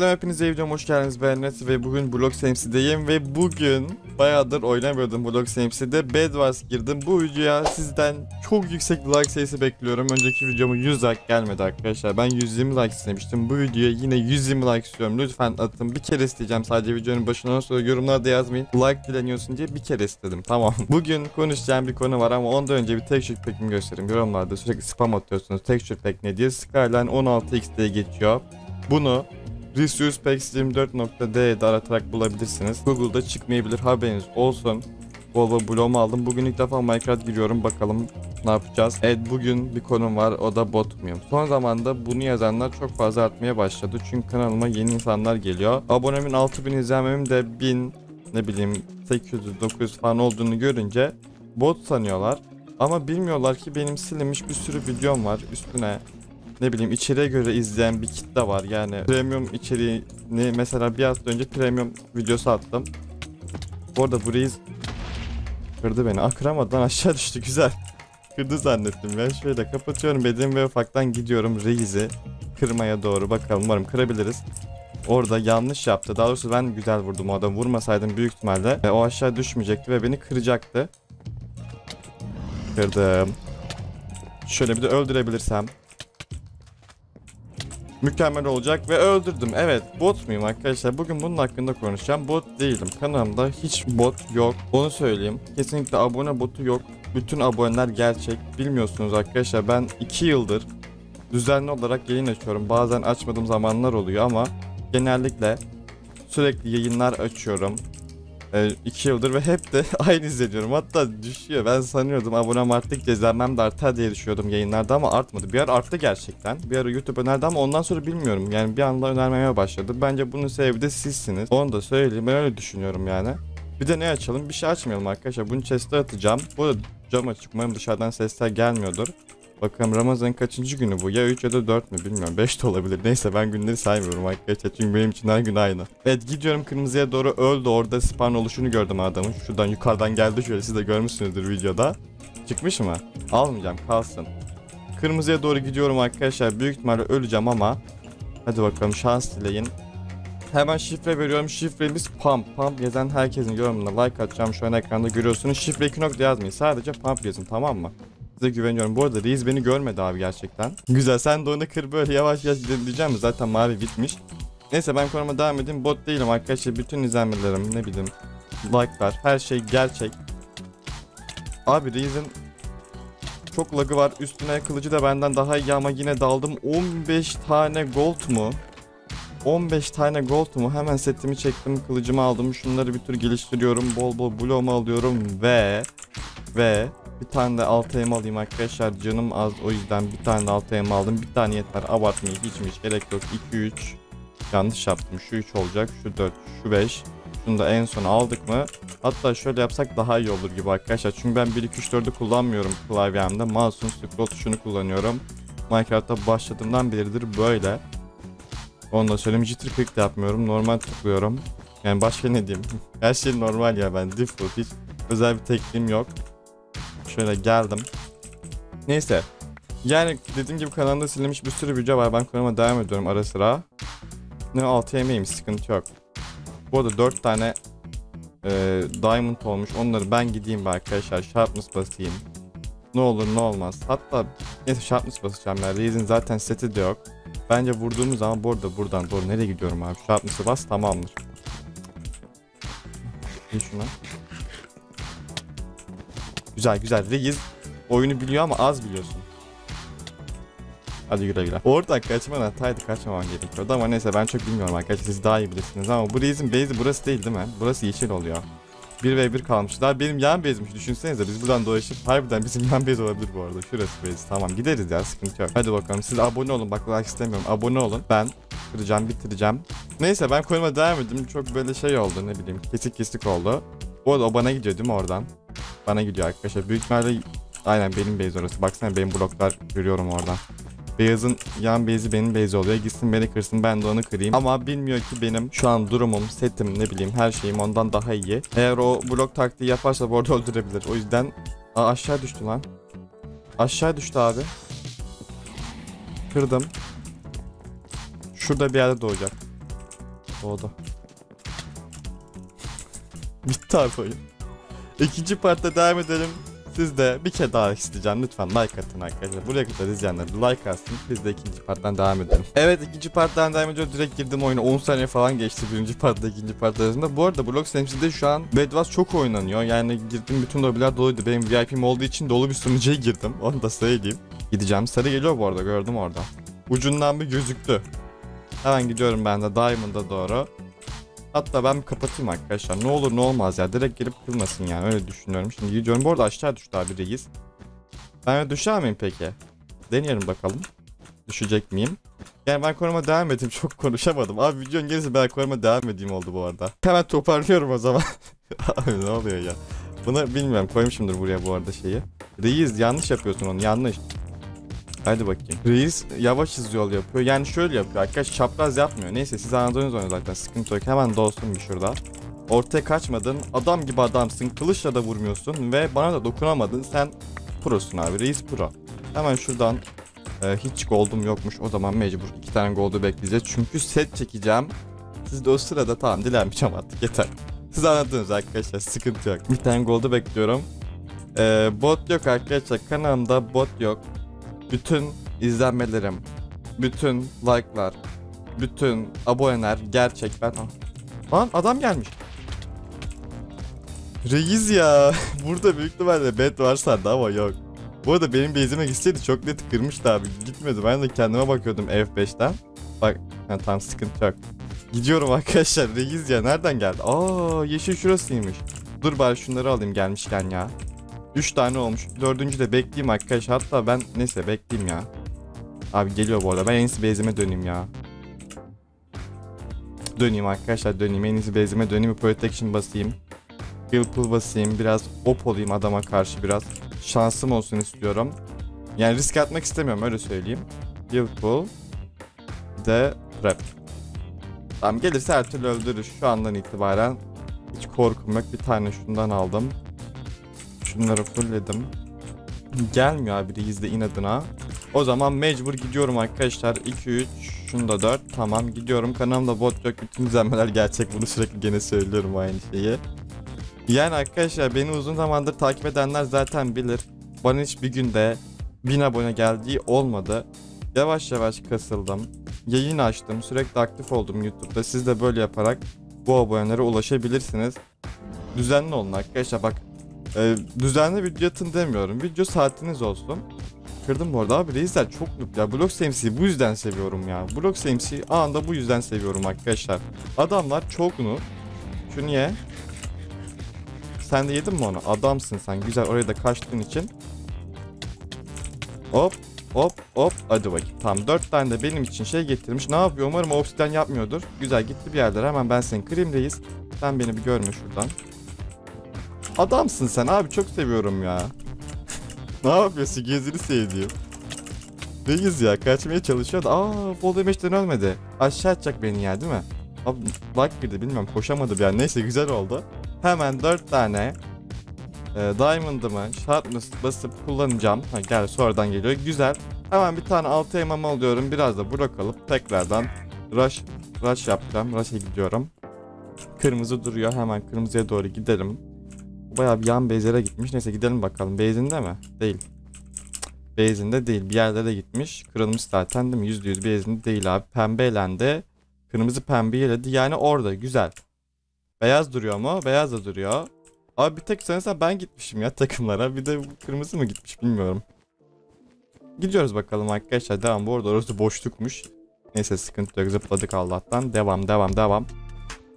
Selam hepinize videoma hoş geldiniz ben Enes ve bugün Block Samesi'deyim ve bugün bayağıdır oynamıyordum Block Samesi'de Bed Wars girdim. Bu videoya sizden çok yüksek like sayısı bekliyorum. Önceki videomu 100 like gelmedi arkadaşlar. Ben 120 like istemiştim. Bu videoya yine 120 like istiyorum. Lütfen atın. Bir kere isteyeceğim sadece videonun başından sonra yorumlarda yazmayın. Like dileniyorsun diye bir kere istedim. Tamam. Bugün konuşacağım bir konu var ama ondan önce bir texture pack'imi göstereyim. Yorumlarda sürekli spam atıyorsunuz. Texture pack ne diye. Skyline 16x diye geçiyor. Bunu Resource Packs 24.d'de aratarak bulabilirsiniz. Google'da çıkmayabilir haberiniz olsun. Volvo Bloom'u aldım. Bugün ilk defa Minecraft giriyorum. Bakalım ne yapacağız. Evet bugün bir konum var. O da bot muyum? Son zamanda bunu yazanlar çok fazla artmaya başladı. Çünkü kanalıma yeni insanlar geliyor. Abonemin 6000 izlenmemin de 1000 ne bileyim 800-900 falan olduğunu görünce bot sanıyorlar. Ama bilmiyorlar ki benim silinmiş bir sürü videom var. Üstüne ne bileyim içeriye göre izleyen bir kitle var. Yani premium içeriğini mesela bir hafta önce premium videosu attım. Bu arada bu reis kırdı beni. Akramadan aşağı düştü güzel. Kırdı zannettim ben. Şöyle kapatıyorum bedim ve ufaktan gidiyorum reisi kırmaya doğru. Bakalım umarım kırabiliriz. Orada yanlış yaptı. Daha doğrusu ben güzel vurdum o adamı. Vurmasaydım büyük ihtimalle e, o aşağı düşmeyecekti ve beni kıracaktı. Kırdım. Şöyle bir de öldürebilirsem. Mükemmel olacak ve öldürdüm. Evet bot muyum arkadaşlar? Bugün bunun hakkında konuşacağım. Bot değilim. Kanalımda hiç bot yok. Onu söyleyeyim. Kesinlikle abone botu yok. Bütün aboneler gerçek. Bilmiyorsunuz arkadaşlar ben 2 yıldır düzenli olarak yayın açıyorum. Bazen açmadığım zamanlar oluyor ama genellikle sürekli yayınlar açıyorum. 2 yıldır ve hep de aynı izleniyorum. Hatta düşüyor. Ben sanıyordum abonem arttıkça izlenmem de artar diye düşünüyordum yayınlarda ama artmadı. Bir ara arttı gerçekten. Bir ara YouTube önerdi ama ondan sonra bilmiyorum. Yani bir anda önermeye başladı. Bence bunun sebebi de sizsiniz. Onu da söyleyeyim. Ben öyle düşünüyorum yani. Bir de ne açalım? Bir şey açmayalım arkadaşlar. Bunu chest'e atacağım. Bu cam açık. Umarım dışarıdan sesler gelmiyordur. Bakalım Ramazan kaçıncı günü bu? Ya 3 ya da 4 mü bilmiyorum. 5 de olabilir. Neyse ben günleri saymıyorum arkadaşlar. Çünkü benim için her gün aynı. Evet gidiyorum kırmızıya doğru öldü. Orada spawn oluşunu gördüm adamın. Şuradan yukarıdan geldi şöyle. Siz de görmüşsünüzdür videoda. Çıkmış mı? Almayacağım kalsın. Kırmızıya doğru gidiyorum arkadaşlar. Büyük ihtimalle öleceğim ama. Hadi bakalım şans dileyin. Hemen şifre veriyorum. Şifremiz pump. Pump yazan herkesin yorumuna like atacağım. Şu an ekranda görüyorsunuz. Şifre 2 nokta yazmayın. Sadece pump yazın tamam mı? Size güveniyorum. Bu arada Reis beni görmedi abi gerçekten. Güzel sen de onu kır böyle yavaş yavaş diyeceğim? Zaten mavi bitmiş. Neyse ben konuma devam edeyim. Bot değilim arkadaşlar. Bütün izlenmelerim ne bileyim like'lar her şey gerçek. Abi Reis'in çok lagı var. Üstüne kılıcı da benden daha iyi ama yine daldım. 15 tane gold mu? 15 tane gold mu? Hemen setimi çektim. Kılıcımı aldım. Şunları bir tür geliştiriyorum. Bol bol bloğumu alıyorum ve ve bir tane de altı elma alayım arkadaşlar. Canım az o yüzden bir tane de altı elma aldım. Bir tane yeter. Abartmaya hiç hiç gerek yok. 2 3 yanlış yaptım. Şu 3 olacak. Şu 4, şu 5. Şunu da en son aldık mı? Hatta şöyle yapsak daha iyi olur gibi arkadaşlar. Çünkü ben 1 2 3 4'ü kullanmıyorum klavyemde. Mouse'un scroll tuşunu kullanıyorum. Minecraft'ta başladığımdan beridir böyle. Onu da söyleyeyim. Jitter click de yapmıyorum. Normal tıklıyorum. Yani başka ne diyeyim? Her şey normal ya ben. Default hiç özel bir tekniğim yok. Şöyle geldim. Neyse. Yani dediğim gibi kanalda silinmiş bir sürü video var. Ben kanalıma devam ediyorum ara sıra. Ne 6 yemeğim sıkıntı yok. Bu arada 4 tane e, diamond olmuş. Onları ben gideyim be arkadaşlar. Sharpness basayım. Ne olur ne olmaz. Hatta neyse sharpness basacağım ya. Reis'in zaten seti de yok. Bence vurduğumuz zaman bu arada buradan doğru nereye gidiyorum abi? Sharpness'ı bas tamamdır. İyi şuna. Güzel güzel. Reis oyunu biliyor ama az biliyorsun. Hadi güle güle. Oradan kaçman hataydı kaçmaman gerekiyordu ama neyse ben çok bilmiyorum arkadaşlar siz daha iyi bilirsiniz ama bu Reis'in base'i burası değil değil mi? Burası yeşil oluyor. 1 ve 1 kalmış. Daha benim yan base'miş düşünsenize biz buradan dolaşıp harbiden bizim yan base olabilir bu arada. Şurası base tamam gideriz ya sıkıntı yok. Hadi bakalım siz abone olun bak like istemiyorum abone olun. Ben kıracağım bitireceğim. Neyse ben koyuma devam edeyim çok böyle şey oldu ne bileyim kesik kesik oldu. Bu arada o bana gidiyor değil mi oradan? Bana gidiyor arkadaşlar. Büyük ihtimalle aynen benim base orası. Baksana benim bloklar görüyorum oradan. Beyazın yan base'i benim base oluyor. Gitsin beni kırsın ben de onu kırayım. Ama bilmiyor ki benim şu an durumum, setim ne bileyim her şeyim ondan daha iyi. Eğer o blok taktiği yaparsa bu arada öldürebilir. O yüzden Aa, aşağı düştü lan. Aşağı düştü abi. Kırdım. Şurada bir yerde doğacak. Doğdu. Bitti abi oyun. İkinci partta devam edelim. Siz de bir kere daha isteyeceğim. Lütfen like atın arkadaşlar. Buraya kadar izleyenler like atsın. Biz de ikinci parttan devam edelim. Evet ikinci parttan devam ediyoruz. Direkt girdim oyuna. 10 saniye falan geçti birinci partta ikinci part arasında. Bu arada Blox MC'de şu an Bedwars çok oynanıyor. Yani girdim bütün lobiler doluydu. Benim VIP'm olduğu için dolu bir sunucuya girdim. Onu da söyleyeyim. Gideceğim. Sarı geliyor bu arada gördüm orada. Ucundan bir gözüktü. Hemen gidiyorum ben de Diamond'a doğru. Hatta ben kapatayım arkadaşlar. Ne olur ne olmaz ya. Direkt gelip kırmasın yani. Öyle düşünüyorum. Şimdi gidiyorum. Bu arada aşağı düştü abi reis. Ben düşer miyim peki? Deneyelim bakalım. Düşecek miyim? Yani ben koruma devam edeyim. Çok konuşamadım. Abi videonun gerisi ben koruma devam edeyim oldu bu arada. Hemen toparlıyorum o zaman. abi ne oluyor ya? Bunu bilmiyorum. Koymuşumdur buraya bu arada şeyi. Reis yanlış yapıyorsun onu. Yanlış. Hadi bakayım. Reis yavaş hızlı yapıyor. Yani şöyle yapıyor. Arkadaş çapraz yapmıyor. Neyse siz anladınız onu zaten. Sıkıntı yok. Hemen dolsun bir şurada. Ortaya kaçmadın. Adam gibi adamsın. Kılıçla da vurmuyorsun. Ve bana da dokunamadın. Sen prosun abi. Reis pro. Hemen şuradan e, hiç gold'um yokmuş. O zaman mecbur iki tane gold'u bekleyeceğiz. Çünkü set çekeceğim. Siz de o sırada tamam dilenmeyeceğim artık yeter. Siz anladınız arkadaşlar. Sıkıntı yok. Bir tane gold'u bekliyorum. E, bot yok arkadaşlar. Kanalımda bot yok bütün izlenmelerim, bütün like'lar, bütün aboneler gerçek. Ben Ah. Lan adam gelmiş. Reis ya. Burada büyük ihtimalle bet var sandı ama yok. Bu arada benim base'ime gitseydi çok net kırmıştı abi. Gitmedi. Ben de kendime bakıyordum F5'ten. Bak ha, tam sıkıntı yok. Gidiyorum arkadaşlar. Reis ya nereden geldi? Aa yeşil şurasıymış. Dur bari şunları alayım gelmişken ya. 3 tane olmuş. Dördüncü de bekleyeyim arkadaşlar. Hatta ben neyse bekleyeyim ya. Abi geliyor bu arada. Ben en iyisi base'ime döneyim ya. Döneyim arkadaşlar döneyim. En iyisi base'ime döneyim. Bir protection basayım. Heal pool basayım. Biraz op olayım adama karşı biraz. Şansım olsun istiyorum. Yani risk atmak istemiyorum öyle söyleyeyim. Heal pool. De trap. Tamam gelirse her türlü öldürür şu andan itibaren. Hiç korkum yok. Bir tane şundan aldım. Şunları fullledim. Gelmiyor abi izle inadına. O zaman mecbur gidiyorum arkadaşlar. 2 3 şunda 4. Tamam gidiyorum. Kanalımda bot yok. Bütün izlenmeler gerçek. Bunu sürekli gene söylüyorum aynı şeyi. Yani arkadaşlar beni uzun zamandır takip edenler zaten bilir. Bana hiçbir günde 1000 abone geldiği olmadı. Yavaş yavaş kasıldım. Yayın açtım. Sürekli aktif oldum YouTube'da. Siz de böyle yaparak bu abonelere ulaşabilirsiniz. Düzenli olun arkadaşlar. Bak ee, düzenli video atın demiyorum. Video saatiniz olsun. Kırdım bu arada abi reisler çok noob ya. Blox MC'yi bu yüzden seviyorum ya. Blox MC'yi anında bu yüzden seviyorum arkadaşlar. Adamlar çok noob. Şu niye? Sen de yedin mi onu? Adamsın sen. Güzel oraya da kaçtığın için. Hop hop hop. Hadi bakayım. Tamam 4 tane de benim için şey getirmiş. Ne yapıyor? Umarım obsidian yapmıyordur. Güzel gitti bir yerlere. Hemen ben seni kırayım reis. Sen beni bir görme şuradan. Adamsın sen abi çok seviyorum ya. ne yapıyorsun gezini sevdiğim. Reis ya kaçmaya çalışıyor da aa fall damage'den ölmedi. Aşağı atacak beni ya değil mi? Abi lag girdi bilmiyorum koşamadı yani neyse güzel oldu. Hemen 4 tane e, Diamond'ımı Sharpness basıp kullanacağım. Ha, gel sonradan geliyor güzel. Hemen bir tane 6 emam alıyorum biraz da bırakalım tekrardan rush rush yapacağım. Rush'a gidiyorum. Kırmızı duruyor hemen kırmızıya doğru gidelim. Bayağı bir yan base'lere gitmiş. Neyse gidelim bakalım. Base'inde mi? Değil. Base'inde değil. Bir yerlere gitmiş. Kırılmış zaten değil mi? %100 base'inde değil abi. Pembe elendi. Kırmızı pembe eledi. Yani orada. Güzel. Beyaz duruyor mu? Beyaz da duruyor. Abi bir tek sanırsam ben gitmişim ya takımlara. Bir de kırmızı mı gitmiş bilmiyorum. Gidiyoruz bakalım arkadaşlar. Devam. Bu arada orası boşlukmuş. Neyse sıkıntı yok. Zıpladık Allah'tan. Devam devam devam.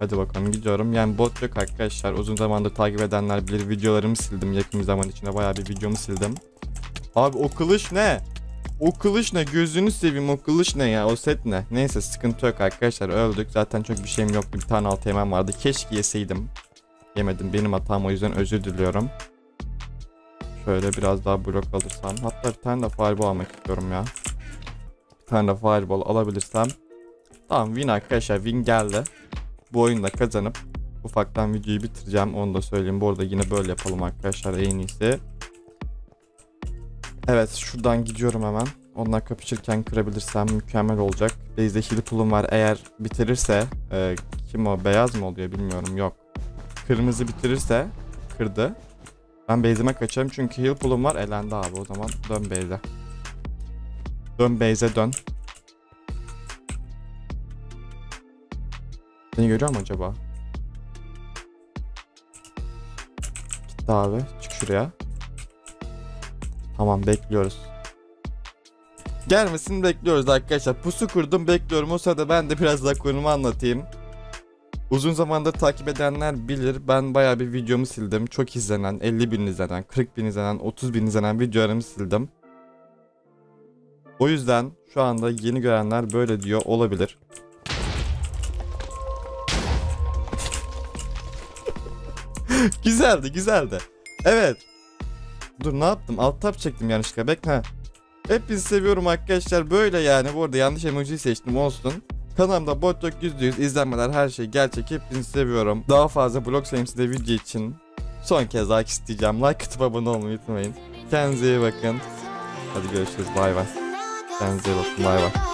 Hadi bakalım gidiyorum. Yani bot yok arkadaşlar. Uzun zamandır takip edenler bilir. Videolarımı sildim. Yakın zaman içinde bayağı bir videomu sildim. Abi o kılıç ne? O kılıç ne? Gözünü seveyim o kılıç ne ya? O set ne? Neyse sıkıntı yok arkadaşlar. Öldük. Zaten çok bir şeyim yoktu. Bir tane altı yemem vardı. Keşke yeseydim. Yemedim. Benim hatam o yüzden özür diliyorum. Şöyle biraz daha blok alırsam. Hatta bir tane de fireball almak istiyorum ya. Bir tane de fireball alabilirsem. Tamam win arkadaşlar. Win geldi bu oyunda kazanıp ufaktan videoyu bitireceğim. Onu da söyleyeyim. Bu arada yine böyle yapalım arkadaşlar en iyisi. Evet şuradan gidiyorum hemen. Onlar kapışırken kırabilirsem mükemmel olacak. Base'de heal pool'um var. Eğer bitirirse e, kim o beyaz mı oluyor bilmiyorum yok. Kırmızı bitirirse kırdı. Ben base'ime kaçarım çünkü heal pool'um var. Elendi abi o zaman dön base'e. Dön base'e dön. Seni görüyor mu acaba? Gitti abi. Çık şuraya. Tamam bekliyoruz. Gelmesini bekliyoruz arkadaşlar. Pusu kurdum bekliyorum. O sırada ben de biraz daha konumu anlatayım. Uzun zamandır takip edenler bilir. Ben bayağı bir videomu sildim. Çok izlenen, 50 bin izlenen, 40 bin izlenen, 30 bin izlenen videolarımı sildim. O yüzden şu anda yeni görenler böyle diyor olabilir. güzeldi güzeldi. Evet. Dur ne yaptım? Alt tab çektim yanlışlıkla. Bekle. Hepinizi seviyorum arkadaşlar. Böyle yani. Bu arada yanlış emoji seçtim olsun. Kanalımda bot yok %100 izlenmeler her şey gerçek. Hepinizi seviyorum. Daha fazla blog de video için son kez like isteyeceğim. Like atıp abone olmayı unutmayın. Kendinize iyi bakın. Hadi görüşürüz. Bay bay. Kendinize iyi bakın. Bay bay.